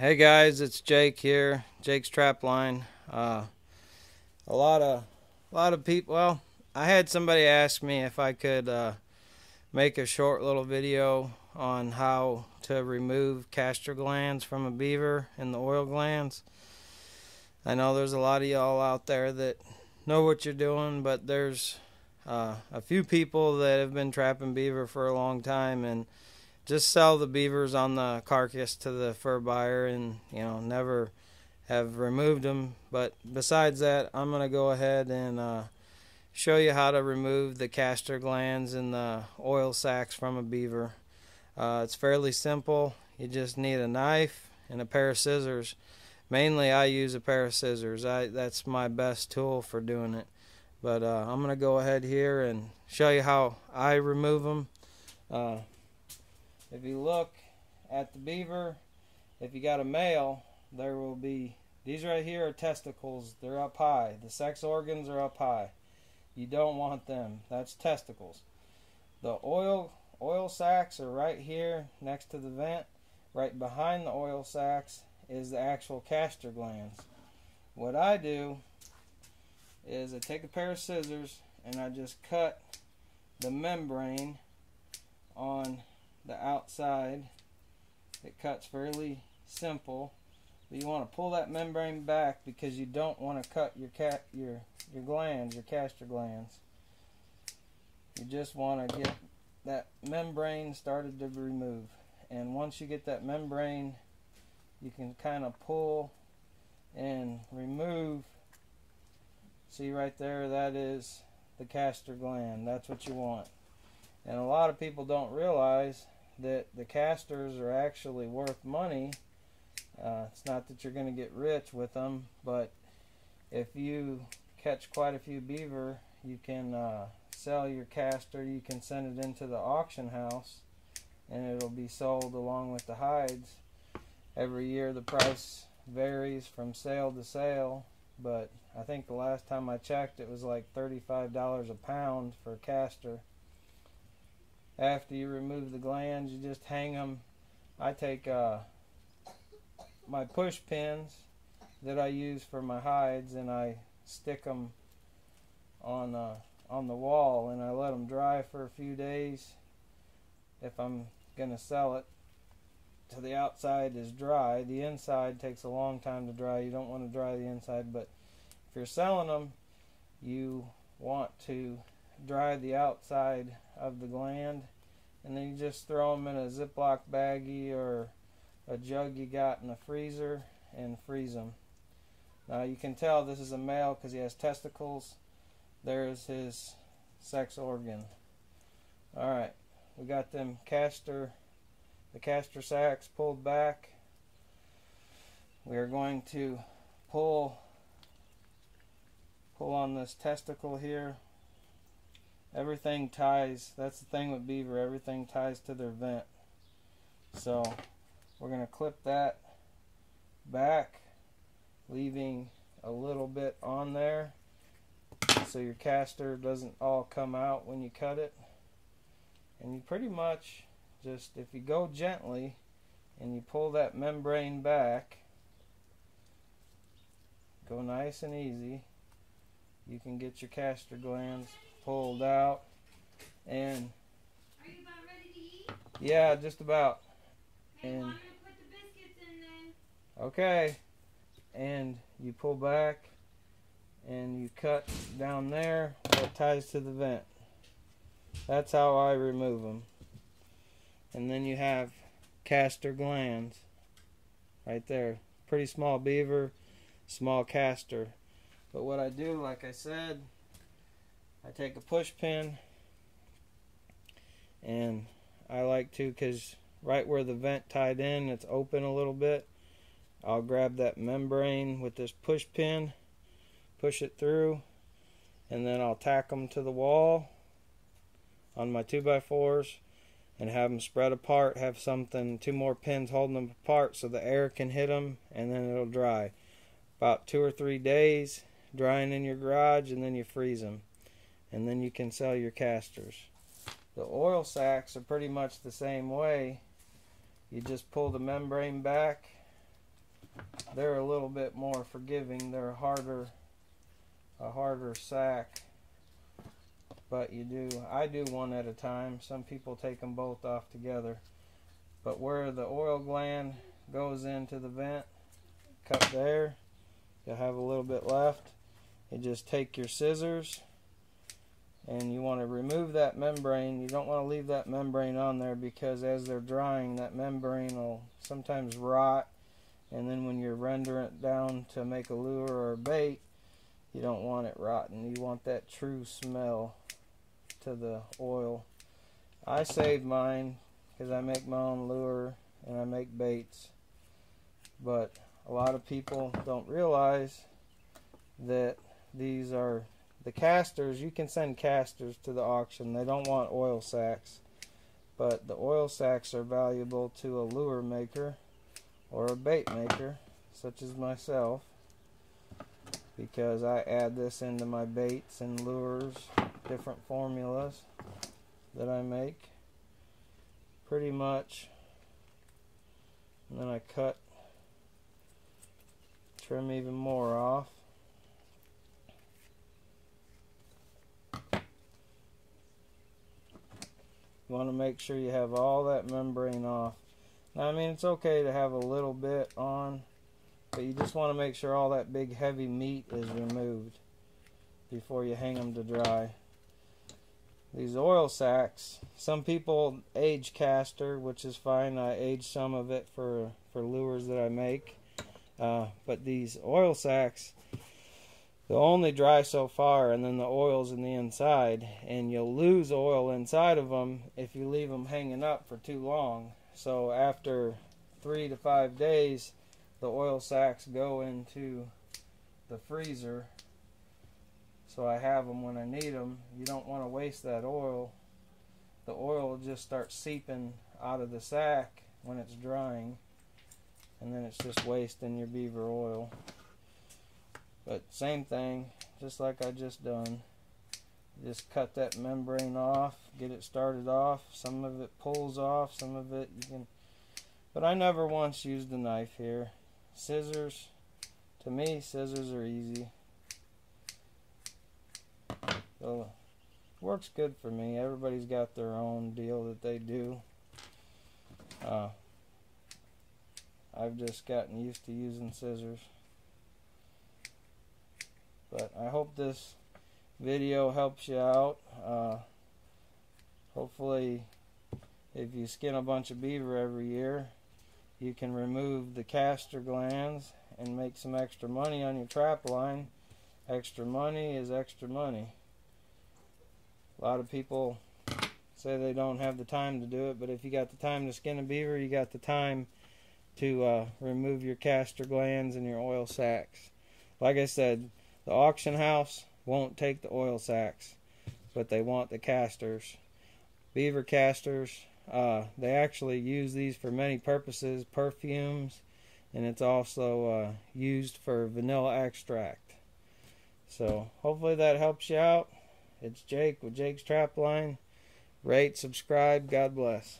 Hey guys, it's Jake here, Jake's Trapline. Uh, a lot of, a lot of people. Well, I had somebody ask me if I could uh, make a short little video on how to remove castor glands from a beaver and the oil glands. I know there's a lot of y'all out there that know what you're doing, but there's uh, a few people that have been trapping beaver for a long time and just sell the beavers on the carcass to the fur buyer and you know never have removed them but besides that I'm gonna go ahead and uh, show you how to remove the castor glands and the oil sacs from a beaver. Uh, it's fairly simple. You just need a knife and a pair of scissors. Mainly I use a pair of scissors. I that's my best tool for doing it. But uh, I'm gonna go ahead here and show you how I remove them uh, if you look at the beaver, if you got a male, there will be these right here are testicles. They're up high. The sex organs are up high. You don't want them. That's testicles. The oil oil sacs are right here next to the vent. Right behind the oil sacs is the actual castor glands. What I do is I take a pair of scissors and I just cut the membrane on the outside. It cuts fairly simple. But you want to pull that membrane back because you don't want to cut your cat your your glands, your castor glands. You just want to get that membrane started to remove. And once you get that membrane, you can kind of pull and remove. See right there, that is the castor gland. That's what you want. And a lot of people don't realize that the castors are actually worth money. Uh, it's not that you're going to get rich with them, but if you catch quite a few beaver, you can uh, sell your castor, You can send it into the auction house, and it'll be sold along with the hides. Every year the price varies from sale to sale, but I think the last time I checked it was like $35 a pound for castor after you remove the glands you just hang them I take uh, my push pins that I use for my hides and I stick them on uh, on the wall and I let them dry for a few days. If I'm gonna sell it to the outside is dry the inside takes a long time to dry. You don't want to dry the inside but if you're selling them you want to dry the outside of the gland and then you just throw them in a Ziploc baggie or a jug you got in the freezer and freeze them. Now you can tell this is a male because he has testicles. There's his sex organ. Alright, we got them castor, the castor sacs pulled back. We are going to pull pull on this testicle here everything ties that's the thing with beaver everything ties to their vent. So we're going to clip that back leaving a little bit on there so your castor doesn't all come out when you cut it. And you pretty much just if you go gently and you pull that membrane back go nice and easy you can get your castor glands pulled out. And yeah, just about. and okay, and you pull back and you cut down there that ties to the vent. That's how I remove them. And then you have castor glands right there. Pretty small beaver, small castor. But what I do, like I said, I take a push pin and I like to because right where the vent tied in it's open a little bit I'll grab that membrane with this push pin push it through and then I'll tack them to the wall on my 2x4s and have them spread apart have something two more pins holding them apart so the air can hit them and then it'll dry. About two or three days drying in your garage and then you freeze them and then you can sell your castors. The oil sacks are pretty much the same way. You just pull the membrane back they're a little bit more forgiving. They're harder, a harder sack. But you do, I do one at a time. Some people take them both off together. But where the oil gland goes into the vent, cut there, you'll have a little bit left. You just take your scissors and you want to remove that membrane. You don't want to leave that membrane on there because as they're drying, that membrane will sometimes rot. And then when you're rendering it down to make a lure or a bait you don't want it rotten. You want that true smell to the oil. I save mine because I make my own lure and I make baits. But a lot of people don't realize that these are the castors you can send castors to the auction. They don't want oil sacks. But the oil sacks are valuable to a lure maker or a bait maker such as myself because I add this into my baits and lures different formulas that I make pretty much. And then I cut trim even more off want to make sure you have all that membrane off now, I mean, it's okay to have a little bit on, but you just want to make sure all that big heavy meat is removed before you hang them to dry. These oil sacks, some people age castor, which is fine. I age some of it for, for lures that I make. Uh, but these oil sacks, they'll only dry so far and then the oil's in the inside and you'll lose oil inside of them if you leave them hanging up for too long so after three to five days, the oil sacks go into the freezer. So I have them when I need them. You don't want to waste that oil. The oil just start seeping out of the sack when it's drying. And then it's just wasting your beaver oil. But same thing, just like I just done. Just cut that membrane off, get it started off. Some of it pulls off, some of it you can. But I never once used a knife here. Scissors, to me, scissors are easy. So, works good for me. Everybody's got their own deal that they do. Uh, I've just gotten used to using scissors. But I hope this video helps you out. Uh, hopefully, if you skin a bunch of beaver every year, you can remove the castor glands and make some extra money on your trap line. Extra money is extra money. A lot of people say they don't have the time to do it, but if you got the time to skin a beaver, you got the time to uh, remove your castor glands and your oil sacks. Like I said, the auction house won't take the oil sacks, but they want the castors. Beaver castors, uh, they actually use these for many purposes, perfumes, and it's also uh, used for vanilla extract. So hopefully that helps you out. It's Jake with Jake's Trapline. Rate, subscribe. God bless.